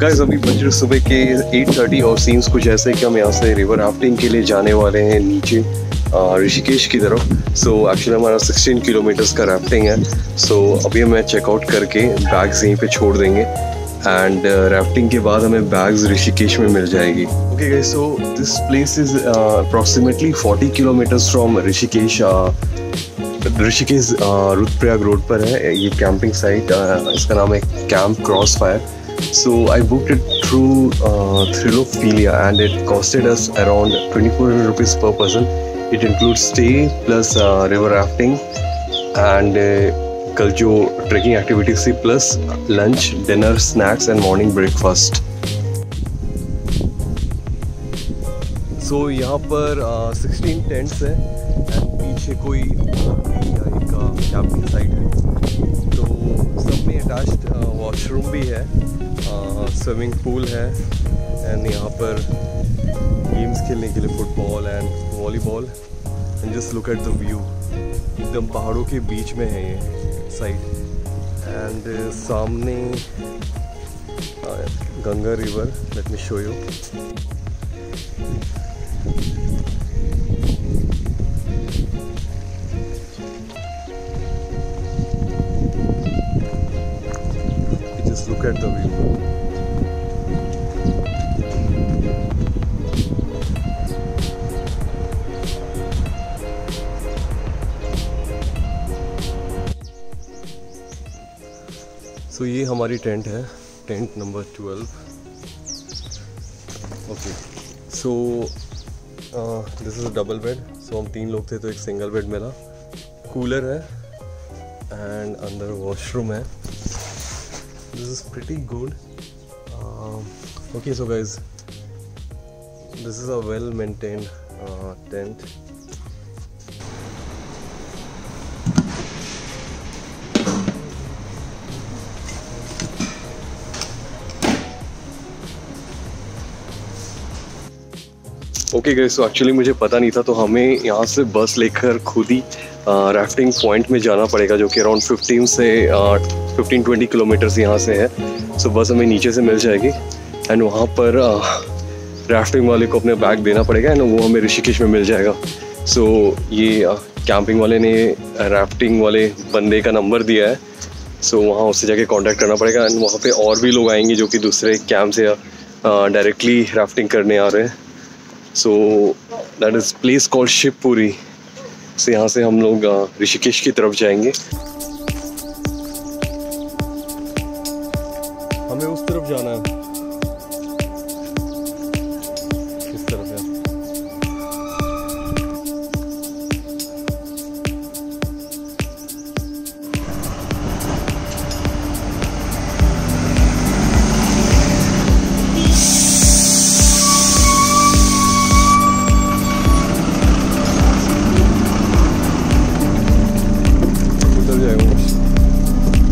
Guys अभी बज रहे सुबह के 8:30 और सीन्स कुछ ऐसे कि हम यहाँ से रिवर राफ्टिंग के लिए जाने वाले हैं नीचे ऋषिकेश की तरफ़। सो एक्चुअली हमारा 16 किलोमीटर्स का राफ्टिंग है। सो so, अभी हमें चेकआउट करके बैग्स यहीं पे छोड़ देंगे। एंड राफ्टिंग के बाद हमें बैग्स ऋषिकेश में मिल जाएगी। Okay guys so this place is approximately 40 kilometres from Rishikesh Rishikesh Rudraprayag road पर है। ये कैंपिंग साइट इसका नाम है camp cross fire So I booked it through uh, Thrilophilia and it costed us around 2400 rupees per person. It includes stay plus uh, river rafting and uh, कल जो trekking activities थी plus lunch dinner snacks and morning breakfast so यहाँ पर sixteen tents है and पीछे कोई या एक कैंपिंग साइट है तो सब में अटैच्ड वॉशरूम भी है स्विमिंग पूल है एंड यहाँ पर गेम्स खेलने के लिए football and volleyball and just look at the view एकदम पहाड़ों के बीच में है ये साइड एंड सामने Ganga river let me show you just look at the view. So ये हमारी टेंट है, tent number twelve. Okay so this is double bed so हम तीन लोग थे तो एक सिंगल बेड मिला। कूलर है एंड अंदर वॉशरूम है। This is pretty good okay so guys this is a well maintained tent okay गए सो एक्चुअली मुझे पता नहीं था तो हमें यहाँ से बस लेकर खुद ही राफ्टिंग पॉइंट में जाना पड़ेगा जो कि अराउंड 15 से फिफ्टीन ट्वेंटी किलोमीटर्स यहाँ से है। सो so, बस हमें नीचे से मिल जाएगी एंड वहाँ पर राफ्टिंग वाले को अपने बैग देना पड़ेगा एंड वो हमें ऋषिकेश में मिल जाएगा। सो so, ये कैंपिंग वाले ने राफ्टिंग वाले बंदे का नंबर दिया है। सो so, वहाँ उससे जाके कांटेक्ट करना पड़ेगा एंड वहाँ पे और भी लोग आएँगे जो कि दूसरे कैंप से डायरेक्टली राफ्टिंग करने आ रहे हैं। So that is place called Shivpuri से यहाँ से हम लोग ऋषिकेश की तरफ़ जाएँगे। हमें उस तरफ़ जाना है।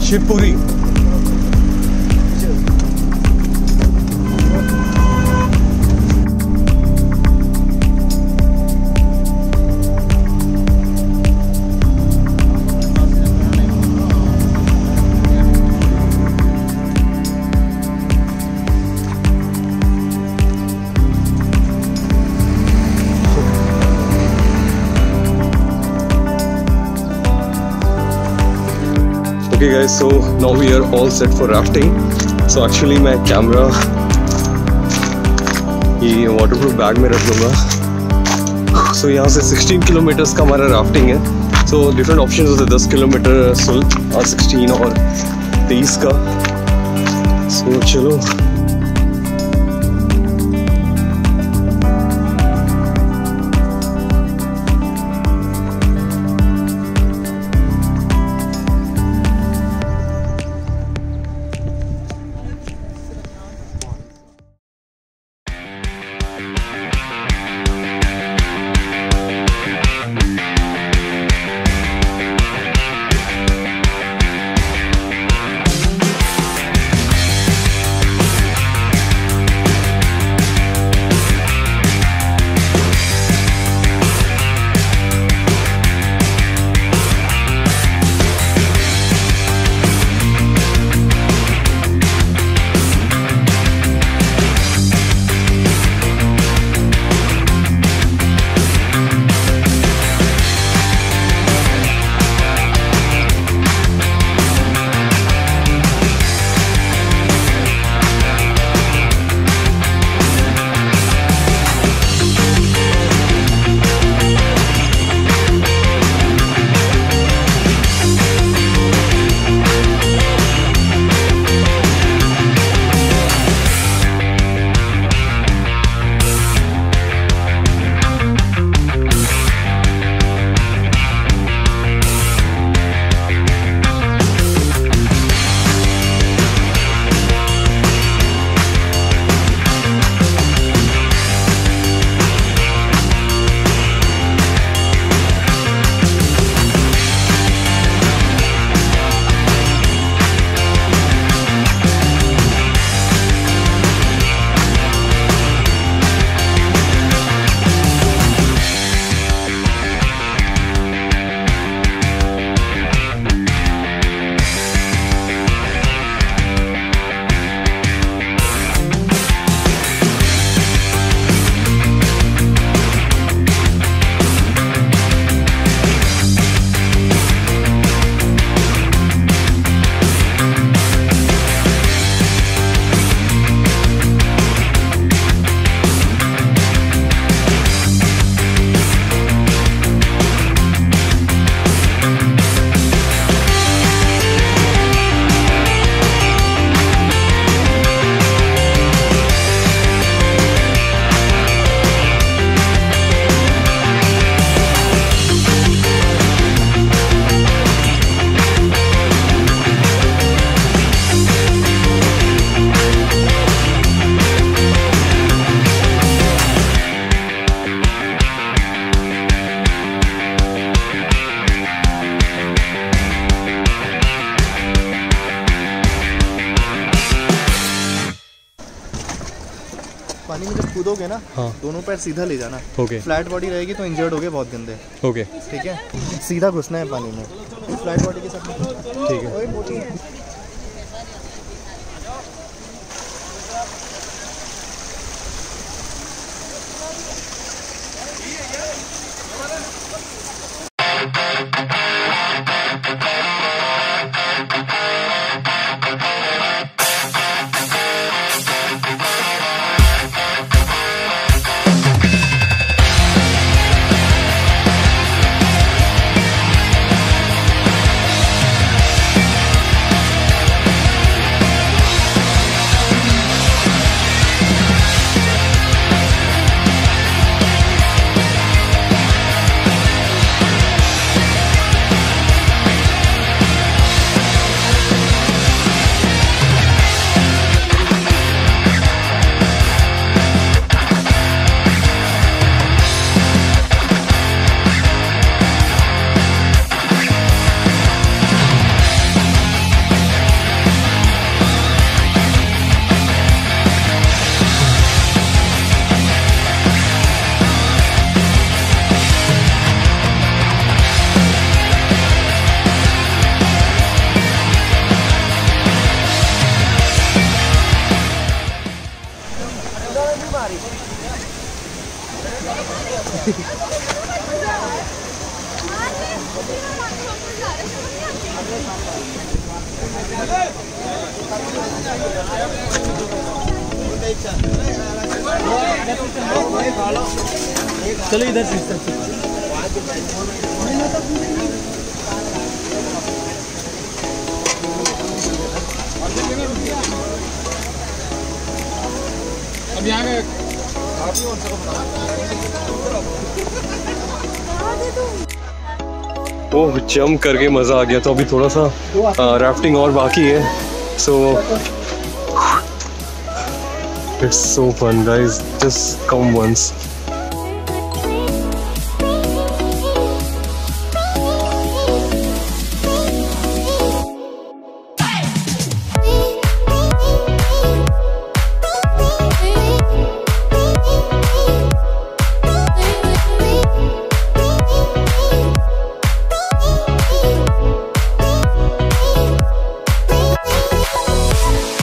Shivpuri okay guys so now we are all set for rafting. So actually मैं कैमरा ये वाटरप्रूफ बैग में रख लूँगा। सो so, यहाँ से 16 किलोमीटर्स का हमारा राफ्टिंग है। सो डिफरेंट ऑप्शन होते हैं। दस किलोमीटर सोलह और सिक्सटीन और तेईस का। सो so, चलो। कूदोगे ना हाँ। दोनों पैर सीधा ले जाना। ओके फ्लैट बॉडी रहेगी तो इंजर्ड हो गए बहुत गंदे। ओके ठीक है? सीधा घुसना है पानी में। फ्लैट बॉडी के साथ ठीक है। वही मोटी है चलो इधर से। अब यहाँ ओह जम करके मज़ा आ गया तो अभी थोड़ा सा राफ्टिंग और बाकी है। So it's so fun guys just come once